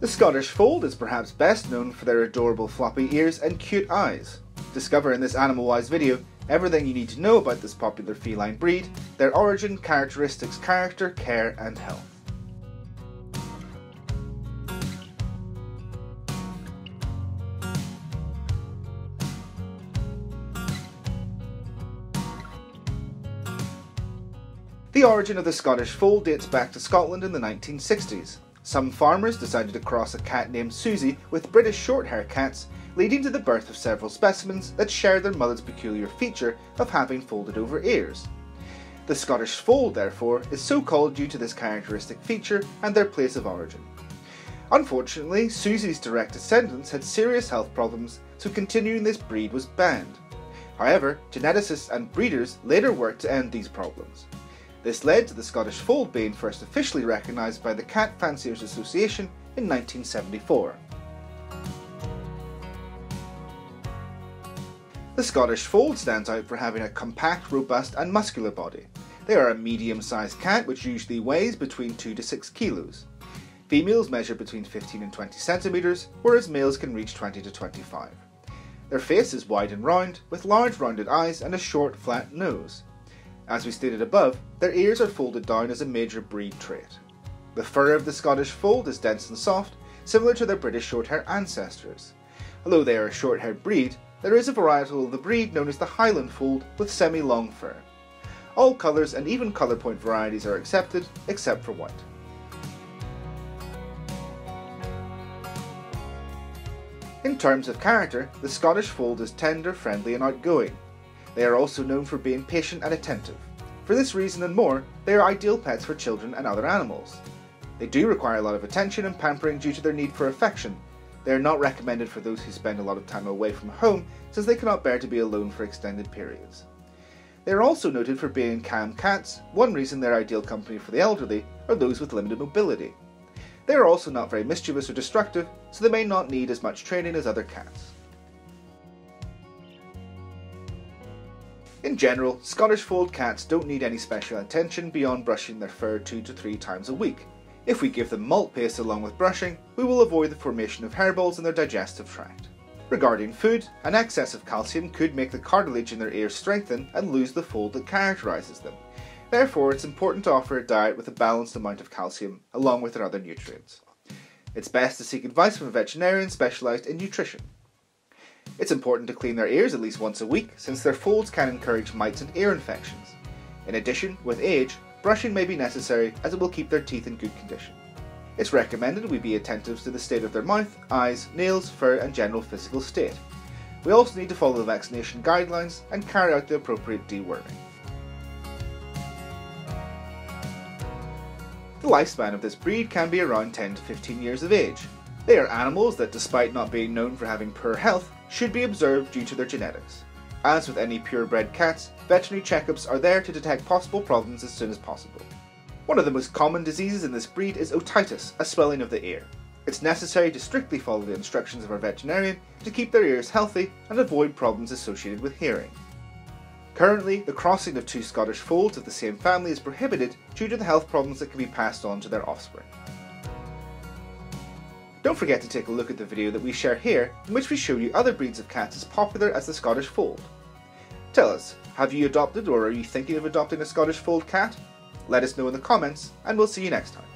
The Scottish Fold is perhaps best known for their adorable floppy ears and cute eyes. Discover in this AnimalWised video everything you need to know about this popular feline breed, their origin, characteristics, character, care and health. The origin of the Scottish Fold dates back to Scotland in the 1960s. Some farmers decided to cross a cat named Susie with British short-hair cats, leading to the birth of several specimens that shared their mother's peculiar feature of having folded over ears. The Scottish Fold, therefore, is so called due to this characteristic feature and their place of origin. Unfortunately, Susie's direct descendants had serious health problems, so continuing this breed was banned. However, geneticists and breeders later worked to end these problems. This led to the Scottish Fold being first officially recognised by the Cat Fanciers Association in 1974. The Scottish Fold stands out for having a compact, robust and muscular body. They are a medium-sized cat which usually weighs between 2 to 6 kilos. Females measure between 15 and 20 centimetres, whereas males can reach 20 to 25. Their face is wide and round, with large rounded eyes and a short, flat nose. As we stated above, their ears are folded down as a major breed trait. The fur of the Scottish fold is dense and soft, similar to their British shorthair ancestors. Although they are a short-haired breed, there is a varietal of the breed known as the Highland fold with semi-long fur. All colours and even colour point varieties are accepted, except for white. In terms of character, the Scottish Fold is tender, friendly and outgoing, they are also known for being patient and attentive. For this reason and more, they are ideal pets for children and other animals. They do require a lot of attention and pampering due to their need for affection. They are not recommended for those who spend a lot of time away from home since they cannot bear to be alone for extended periods. They are also noted for being calm cats, one reason they're ideal company for the elderly or those with limited mobility. They are also not very mischievous or destructive, so they may not need as much training as other cats. In general, Scottish Fold cats don't need any special attention beyond brushing their fur two to three times a week. If we give them malt paste along with brushing, we will avoid the formation of hairballs in their digestive tract. Regarding food, an excess of calcium could make the cartilage in their ears strengthen and lose the fold that characterises them. Therefore, it's important to offer a diet with a balanced amount of calcium, along with their other nutrients. It's best to seek advice from a veterinarian specialised in nutrition. It's important to clean their ears at least once a week, since their folds can encourage mites and ear infections. In addition, with age, brushing may be necessary as it will keep their teeth in good condition. It's recommended we be attentive to the state of their mouth, eyes, nails, fur and general physical state. We also need to follow the vaccination guidelines and carry out the appropriate deworming. The lifespan of this breed can be around 10 to 15 years of age. They are animals that despite not being known for having poor health, should be observed due to their genetics. As with any purebred cats, veterinary checkups are there to detect possible problems as soon as possible. One of the most common diseases in this breed is otitis, a swelling of the ear. It's necessary to strictly follow the instructions of our veterinarian to keep their ears healthy and avoid problems associated with hearing. Currently, the crossing of two Scottish folds of the same family is prohibited due to the health problems that can be passed on to their offspring. Don't forget to take a look at the video that we share here, in which we show you other breeds of cats as popular as the Scottish Fold. Tell us, have you adopted or are you thinking of adopting a Scottish Fold cat? Let us know in the comments, and we'll see you next time.